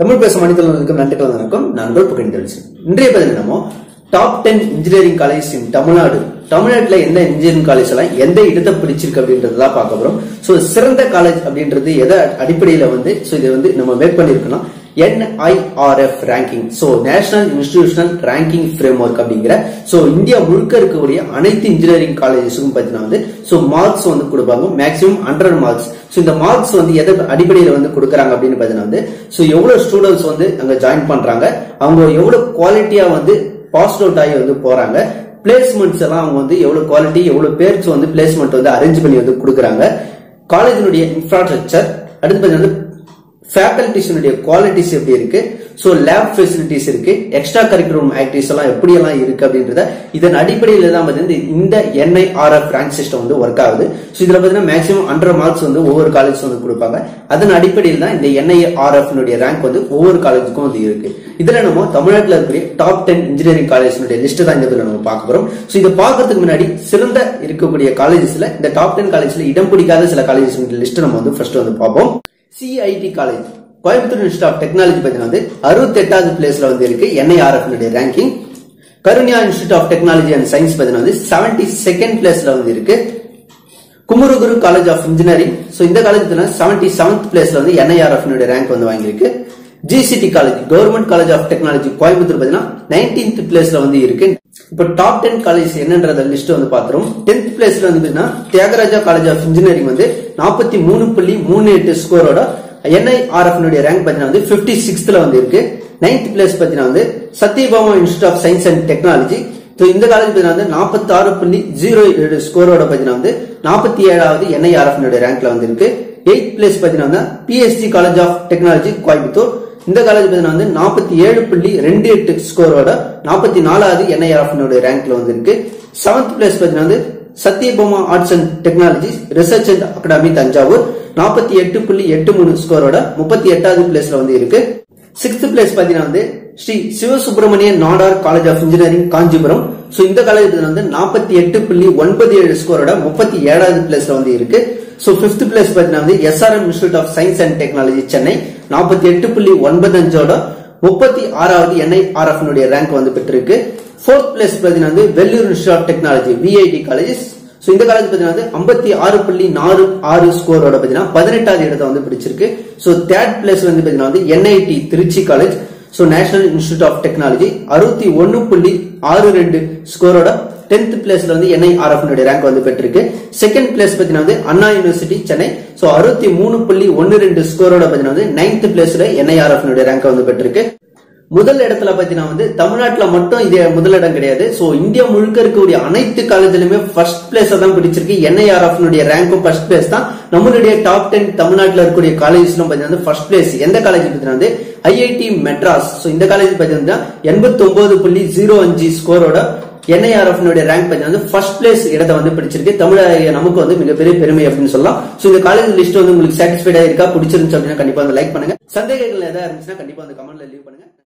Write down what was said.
தமிழ் பேச மனிதர்களுக்கும் நன்றிகள் வணக்கம். நான் புகழ்ந்தெழுச்சி இன்றைய பதில் நம்ம top ten engineering college in Tamil Nadu. தமிழ்நாட்டுல எந்த இன்ஜினியரிங் காலேஜ் எல்லாம் எந்த இடத்தை பிடிச்சிருக்கு அப்படின்றத தான் பார்க்க போறோம். சோ சிறந்த காலேஜ் அப்படின்றது எதை அடிப்படையில வந்து சோ இதை வந்து நம்ம மேற்பண்ணிருக்கணும் NIRF ranking so national institutional ranking framework அப்படிங்கிற ஸோ இந்தியா முழுக்க இருக்கக்கூடிய அனைத்து இன்ஜினியரிங் காலேஜஸுக்கும் பார்த்தீங்கன்னா வந்து ஸோ மார்க்ஸ் வந்து கொடுப்பாங்க. மேக்ஸிமம் ஹண்ட்ரட் மார்க்ஸ் ஸோ இந்த மார்க்ஸ் வந்து எதை அடிப்படையில் வந்து கொடுக்குறாங்க அப்படின்னு பார்த்தீங்கன்னா வந்து ஸோ எவ்வளோ ஸ்டூடெண்ட்ஸ் வந்து அங்கே ஜாயின் பண்ணுறாங்க அவங்க எவ்வளோ குவாலிட்டியாக வந்து பாஸ் அவுட் ஆகி வந்து போகிறாங்க பிளேஸ்மெண்ட்ஸ் எல்லாம் அவங்க வந்து எவ்வளோ குவாலிட்டி எவ்வளோ பேர்ஸ் வந்து பிளேஸ்மெண்ட் வந்து அரேஞ்ச் பண்ணி வந்து கொடுக்குறாங்க. காலேஜினுடைய இன்ஃப்ராஸ்ட்ரக்சர் அடுத்து பார்த்தீங்கன்னா ஃபேக்கல்டிஸினுடைய குவாலிட்டிஸ் எப்படி இருக்கு? ஸோ லேப் ஃபெசிலிட்டிஸ் இருக்கு எக்ஸ்ட்ரா கரிக்குலம் ஆக்டிவிட்டிஸ் எல்லாம் எப்படி எல்லாம் இருக்கு அப்படின்றத இதன் அடிப்படையில் தான் வந்து இந்த என்ஐஆர்எஃப் ரேங்க் சிஸ்டம் வந்து ஒர்க் ஆகுது. ஸோ இதில் பார்த்தீங்கன்னா மேக்ஸிமம் ஹண்ட்ரட் மார்க்ஸ் வந்து ஒவ்வொரு காலேஜ் வந்து கொடுப்பாங்க. அதன் அடிப்படையில் தான் இந்த என்ஐஆர்எஃப்னுடைய ரேங்க் வந்து ஒவ்வொரு காலேஜுக்கும் வந்து இருக்கு. இதில் நம்ம தமிழ்நாட்டில் இருக்கக்கூடிய டாப் டென் இன்ஜினியரிங் காலேஜினுடைய லிஸ்ட் தான் இந்த இதில் நம்ம பார்க்க போகிறோம் ஸோ இதை பார்க்கறதுக்கு முன்னாடி சிறந்த இருக்கக்கூடிய காலேஜஸ்ல இந்த டாப் டென் காலேஜ்ல இடம் பிடிக்காத சில காலேஜஸ் லிஸ்ட் நம்ம வந்து ஃபர்ஸ்ட் வந்து பார்ப்போம். CIT college Coimbatore institute of technology பார்த்தீங்கன்னா வந்து அறுபத்தி எட்டாவது பிளேஸ்ல வந்து இருக்கு NIRF ranking Karunya institute of technology and science பார்த்தீங்கன்னா வந்து செவன்டி செகண்ட் பிளேஸ்ல வந்து இருக்கு. Kumaraguru college of engineering so இந்த காலேஜ் செவன்டி செவன்த் பிளேஸ்ல வந்து என்ஐஆர்எஃப் ரேங்க் வந்து வாங்கியிருக்கு. GCT college government college of technology Coimbatore பார்த்தீங்கன்னா நைன்டீன்த் பிளேஸ்ல வந்து இருக்கு. இப்போ டாப் டென் காலேஜ் என்னன்றத லிஸ்ட் வந்து பாத்துறோம் டென்த் பிளேஸ்ல வந்து தியாகராஜா காலேஜ் ஆஃப் இன்ஜினியரிங் வந்து நாற்பத்தி மூணு புள்ளி மூணு எட்டு ஸ்கோரோட என்ஐஆர்எஃப் ரேங்க் பார்த்தீங்கன்னா வந்து பிப்டி சிக்ஸ்த்ல வந்து இருக்கு. நைன்த் பிளேஸ் பார்த்தீங்கன்னா வந்து Sathyabama institute of science and technology so இந்த காலேஜ் பார்த்தீங்கன்னா வந்து நாற்பத்தி ஆறு புள்ளி ஜீரோ ஏழு ஸ்கோரோட பார்த்தீங்கன்னா வந்து நாற்பத்தி ஏழாவது என்ஐஆர்எஃப் ரேங்க்ல வந்து இருக்கு. எயித் பிளேஸ் பார்த்தீங்கன்னா PSG college of technology Coimbatore இந்த காலேஜ் பார்த்தீங்கன்னா வந்து நாற்பத்தி ஏழு புள்ளி ரெண்டு எட்டு ஸ்கோரோட நாற்பத்தி நாலாவது என்ஐஆர்எஃப் ரேங்க்ல வந்து இருக்கு செவன்த் பிளேஸ் பார்த்தீங்கன்னா வந்து Sathyabama arts and technology research and academy Thanjavur. நாற்பத்தி எட்டு புள்ளி எட்டு மூணு ஸ்கோரோட முப்பத்தி எட்டாவது பிளேஸ்ல வந்து இருக்கு. சிக்ஸ்த் பிளேஸ் பாத்தீங்கன்னா வந்து Sri Sivasubramaniya Nadar college of engineering Kanchipuram. So இந்த காலேஜ் வந்து நாற்பத்தி எட்டு புள்ளி ஒன்பது ஏழு ஸ்கோரோட முப்பத்தி ஏழாவது பிளேஸ்ல வந்து இருக்கு. சோ பிப்த் பிளேஸ் பாத்தீங்கன்னா வந்து SRM institute of science and technology Chennai. நாற்பத்தி எட்டு புள்ளி ஒன்பது அஞ்சோட முப்பத்தி ஆறாவது என்ஐஆர்எஃப் ரேங்க் வந்து பெற்றிருக்கு. ஃபோர்த் பிளேஸ் பார்த்தீங்கன்னா வந்து Vellore institute of technology VIT colleges so இந்த காலேஜ் பார்த்தீங்கன்னா வந்து ஐம்பத்தி ஆறு புள்ளி நாலு ஆறு ஸ்கோரோட பார்த்தீங்கன்னா பதினெட்டாவது இடத்தை வந்து பிடிச்சிருக்கு. ஸோ தேர்ட் பிளேஸ் வந்து பார்த்தீங்கன்னா வந்து NIT Trichy college so national institute of technology அறுபத்தி ஒன்று புள்ளி ஆறு ரெண்டு ஸ்கோரோட டென்த் பிளேஸ்ல வந்து என்ஐஆர்எஃப் ரேங்க் வந்து பெற்றிருக்கு. செகண்ட் பிளேஸ் பாத்தீங்கன்னா வந்து அண்ணா யூனிவர்சிட்டி சென்னை சோ அறுபத்தி மூணு புள்ளி ஒன்னு ரெண்டு ஸ்கோரோட பாத்தீங்கன்னா வந்து நைன்த் பிளேஸ்ல என்ஐஆர்எஃப் ரேங்க் வந்து பெற்றிருக்கு. முதல் இடத்துல பாத்தீங்கன்னா வந்து தமிழ்நாட்டுல மட்டும் இது முதலிடம் கிடையாது. சோ இந்தியா முழுக்க இருக்கக்கூடிய அனைத்து காலேஜ்லயுமே ஃபர்ஸ்ட் பிளேஸ் தான் பிடிச்சிருக்கு. என்ஐஆர்எஃப் ரேங்கும் ஃபர்ஸ்ட் பிளேஸ் தான். நம்மளுடைய டாப் டென் தமிழ்நாட்டில் இருக்கக்கூடிய காலேஜ்லும் பாத்தீங்கன்னா ஃபர்ஸ்ட் பிளேஸ் எந்த காலேஜ் பாத்தீங்கன்னா வந்து? ஐஐடி மெட்ராஸ் சோ இந்த காலேஜ் பாத்தீங்கன்னா எண்பத்தி ஒன்பது புள்ளி ஜீரோ அஞ்சு ஸ்கோரோட என்ஐஆர்எஃப்னுடைய ரேங்க் பாத்தீங்கன்னா ஃபர்ஸ்ட் பிளேஸ் இடத்தை வந்து பிடிச்சிருக்கு. தமிழக நமக்கு வந்து மிகப்பெரிய பெருமை அப்படின்னு சொல்லலாம். சோ இந்த காலேஜ் லிஸ்ட் வந்து உங்களுக்கு சாட்டிஸ்ஃபைடா இருக்கா பிடிச்சிருந்துச்சு அப்படின்னா கண்டிப்பா வந்து லைக் பண்ணுங்க. சந்தேகங்கள் ஏதாவது இருந்துச்சுன்னா கண்டிப்பா அந்த கமெண்ட்ல லீவ் பண்ணுங்க.